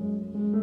Mm-hmm.